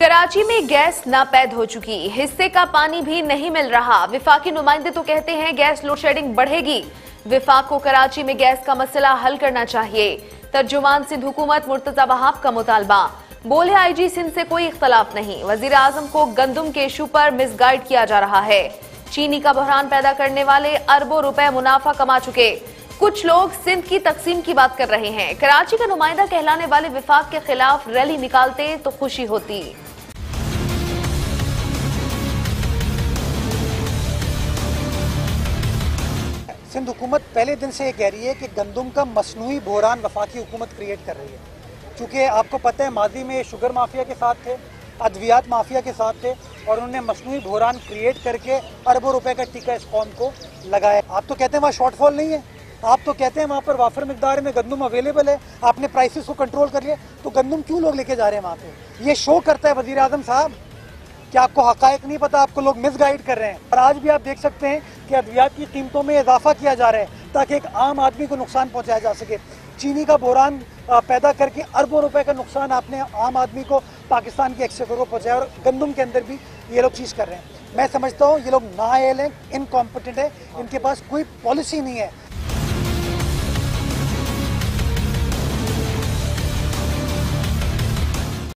कराची में गैस नापैद हो चुकी। हिस्से का पानी भी नहीं मिल रहा। विफाकी नुमाइंदे तो कहते हैं गैस लोड शेडिंग बढ़ेगी। विफाक को कराची में गैस का मसला हल करना चाहिए। तर्जुमान सिंध हुकूमत मुर्तजा वहाब का मुतालबा। बोले आईजी सिंध से कोई इख्तलाफ नहीं। वज़ीर आज़म को गंदुम के इशू पर मिसगाइड किया जा रहा है। चीनी का बहरान पैदा करने वाले अरबों रुपए मुनाफा कमा चुके। कुछ लोग सिंध की तकसीम की बात कर रहे हैं। कराची का नुमाइंदा कहलाने वाले विफाक के खिलाफ रैली निकालते तो खुशी होती। सिंध हुकूमत पहले दिन से ये कह रही है कि गंदम का मसनू बहरान वफाकी हुकूमत क्रिएट कर रही है। क्योंकि आपको पता है माजी में शुगर माफिया के साथ थे, अद्वियात माफिया के साथ थे, और उन्होंने मसनू बहरान क्रिएट करके अरबों रुपए का टीका इस कौम को लगाया। आप तो कहते हैं वहाँ शॉर्टफॉल नहीं है। आप तो कहते हैं वहाँ पर वाफर मकदार में गंदम अवेलेबल है। आपने प्राइसेस को कंट्रोल कर लिया तो गंदम क्यों लोग लेके जा रहे हैं वहाँ पे? ये शो करता है वज़ीर आज़म साहब। कि आपको हकायक नहीं पता? आपको लोग मिसगाइड कर रहे हैं। और आज भी आप देख सकते हैं कि अद्वियात की कीमतों में इजाफा किया जा रहा है, ताकि एक आम आदमी को नुकसान पहुँचाया जा सके। चीनी का बोरान पैदा करके अरबों रुपए का नुकसान आपने आम आदमी को पाकिस्तान के एक्सचेकर को पहुँचाया, और गंदम के अंदर भी ये लोग चीज़ कर रहे हैं। मैं समझता हूँ, ये लोग नाएल हैं इनकॉम्पिटेंट है, इनके पास कोई पॉलिसी नहीं है।